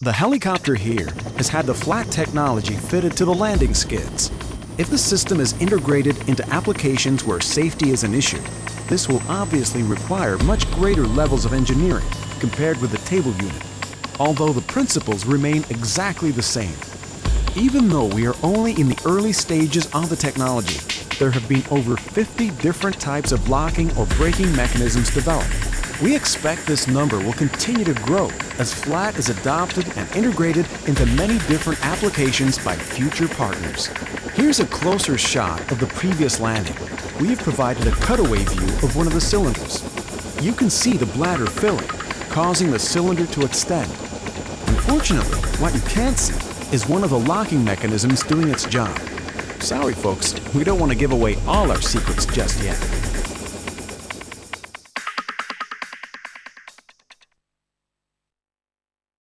The helicopter here has had the flat technology fitted to the landing skids. If the system is integrated into applications where safety is an issue, this will obviously require much greater levels of engineering compared with the table unit, although the principles remain exactly the same. Even though we are only in the early stages of the technology, there have been over 50 different types of locking or braking mechanisms developed. We expect this number will continue to grow as FLAT is adopted and integrated into many different applications by future partners. Here's a closer shot of the previous landing. We have provided a cutaway view of one of the cylinders. You can see the bladder filling, causing the cylinder to extend. Unfortunately, what you can't see is one of the locking mechanisms doing its job. Sorry folks, we don't want to give away all our secrets just yet.